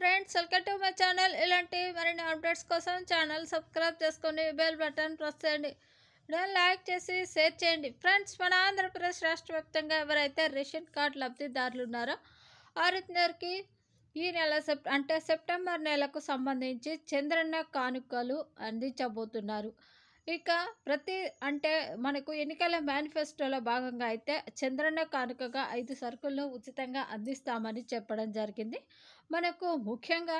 Friends welcome to my channel. ఇలాంటి మరిన్ని updates కోసం ఛానల్ సబ్స్క్రైబ్ చేసుకోండి బెల్ బటన్ ప్రెస్ చేయండి. లైక్ చేసి షేర్ చేయండి. ఫ్రెండ్స్ మన ఆంధ్రప్రదేశ్ రాష్ట్ర వ్యాప్తంగా ఎవరైతే రేషన్ కార్డు లబ్ధిదారులు ఉన్నారో వారికి ఈ నెల సెప్ అంటే సెప్టెంబర్ నెలకు సంబంధించి చంద్రన్న కానుకలు అందించబోతున్నారు. ఇక ప్రతి అంటే మనకు ఎన్నికల మేనిఫెస్టోలో భాగంగా అయితే చంద్రన్న కానుకగా ఐదు సరుకులను ఉచితంగా అందిస్తామని చెప్పడం జరిగింది. మనకు ముఖ్యంగా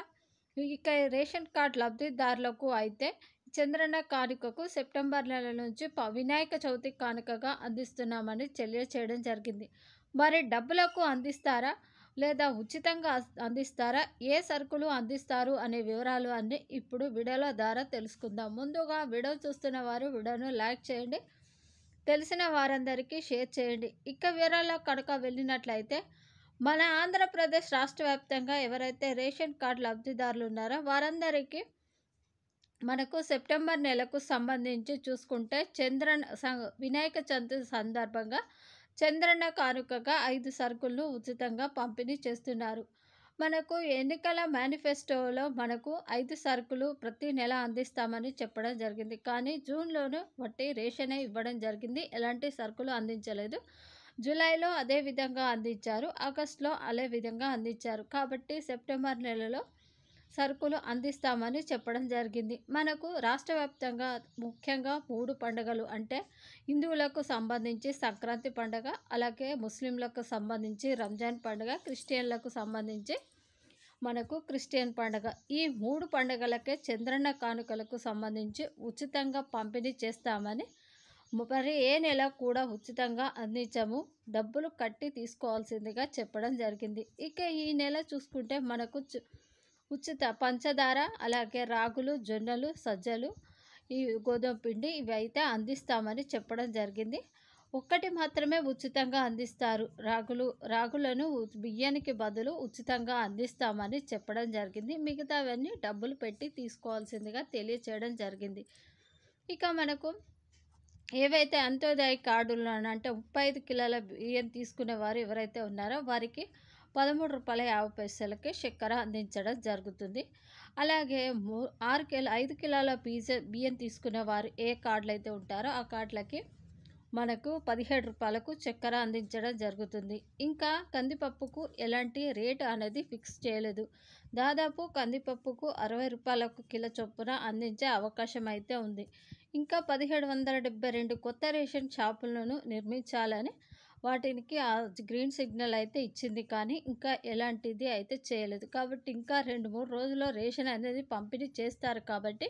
ఇక రేషన్ కార్డు లబ్ధిదారులకు అయితే చంద్రన్న కానుకకు సెప్టెంబర్ నెల నుంచి వినాయక చవితి కానుకగా అందిస్తున్నామని తెలియచేయడం జరిగింది. మరి డబ్బులకు అందిస్తారా? లేదా ఉచితంగా అందిస్తారా? ఏ సరుకులు అందిస్తారు? అనే వివరాలు అన్నీ ఇప్పుడు వీడియోల ద్వారా తెలుసుకుందాం. ముందుగా వీడియో చూస్తున్న వారు వీడియోను లైక్ చేయండి. తెలిసిన వారందరికీ షేర్ చేయండి. ఇక వివరాల్లో కనుక వెళ్ళినట్లయితే మన ఆంధ్రప్రదేశ్ రాష్ట్ర వ్యాప్తంగా ఎవరైతే రేషన్ కార్డు లబ్ధిదారులు ఉన్నారో వారందరికీ మనకు సెప్టెంబర్ నెలకు సంబంధించి చూసుకుంటే చంద్రన్ వినాయక చవితి సందర్భంగా చంద్రన్న కానుకగా ఐదు సరుకులను ఉచితంగా పంపిణీ చేస్తున్నారు. మనకు ఎన్నికల మేనిఫెస్టోలో మనకు ఐదు సరుకులు ప్రతి నెల అందిస్తామని చెప్పడం జరిగింది. కానీ జూన్లోనూ వట్టి రేషనే ఇవ్వడం జరిగింది. ఎలాంటి సరుకులు అందించలేదు. జూలైలో అదే విధంగా అందించారు. ఆగస్టులో అదే విధంగా అందించారు. కాబట్టి సెప్టెంబర్ నెలలో సరుకులు అందిస్తామని చెప్పడం జరిగింది. మనకు రాష్ట్ర వ్యాప్తంగా ముఖ్యంగా మూడు పండుగలు అంటే హిందువులకు సంబంధించి సంక్రాంతి పండుగ అలాగే ముస్లింలకు సంబంధించి రంజాన్ పండుగ క్రిస్టియన్లకు సంబంధించి మనకు క్రిస్టియన్ పండుగ. ఈ మూడు పండుగలకే చంద్రన్న కానుకలకు సంబంధించి ఉచితంగా పంపిణీ చేస్తామని మరి ఏ నెల కూడా ఉచితంగా అందించము డబ్బులు కట్టి తీసుకోవాల్సిందిగా చెప్పడం జరిగింది. ఇక ఈ నెల చూసుకుంటే మనకు ఉచిత పంచదార అలాగే రాగులు జొన్నలు సజ్జలు ఈ గోధుమ పిండి ఇవి అయితే అందిస్తామని చెప్పడం జరిగింది. ఒక్కటి మాత్రమే ఉచితంగా అందిస్తారు. రాగులు రాగులను బియ్యానికి బదులు ఉచితంగా అందిస్తామని చెప్పడం జరిగింది. మిగతావన్నీ డబ్బులు పెట్టి తీసుకోవాల్సిందిగా తెలియచేయడం జరిగింది. ఇక మనకు ఏవైతే అంత్యోదయ కార్డులు అంటే ముప్పై ఐదు కిలోల బియ్యం తీసుకునే వారు ఎవరైతే ఉన్నారో వారికి పదమూడు రూపాయల యాభై పైసలకి చక్కెర అందించడం జరుగుతుంది. అలాగే మూ ఆరు కిలో ఐదు కిలోల పీజ బియ్యం తీసుకునే వారు ఏ కార్డులు అయితే ఉంటారో ఆ కార్డులకి మనకు పదిహేడు రూపాయలకు చక్కెర అందించడం జరుగుతుంది. ఇంకా కందిపప్పుకు ఎలాంటి రేటు అనేది ఫిక్స్ చేయలేదు. దాదాపు కందిపప్పుకు అరవై రూపాయలకు కిలో చొప్పున అందించే అవకాశం అయితే ఉంది. ఇంకా పదిహేడు వందల డెబ్బై రెండు కొత్త రేషన్ షాపులను నిర్మించాలని వాటికి ఆ గ్రీన్ సిగ్నల్ అయితే ఇచ్చింది. కానీ ఇంకా ఎలాంటిది అయితే చేయలేదు. కాబట్టి ఇంకా రెండు మూడు రోజుల్లో రేషన్ అనేది పంపిణీ చేస్తారు కాబట్టి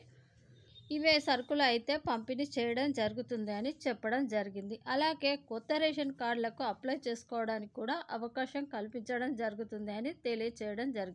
ఇవే సరుకులు అయితే పంపిణీ చేయడం జరుగుతుంది అని చెప్పడం జరిగింది. అలాగే కొత్త రేషన్ కార్డులకు అప్లై చేసుకోవడానికి కూడా అవకాశం కల్పించడం జరుగుతుంది అని తెలియచేయడం జరిగింది